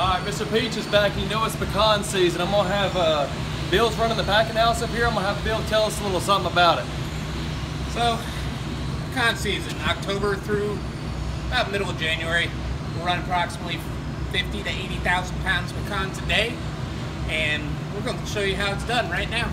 All right, Mr. Peach is back. You know it's pecan season. I'm gonna have uh, Bill's running the packing house up here. I'm gonna have Bill tell us a little something about it. So, pecan season, October through about middle of January, we'll run approximately 50 to 80,000 pounds of pecans a day, and we're gonna show you how it's done right now.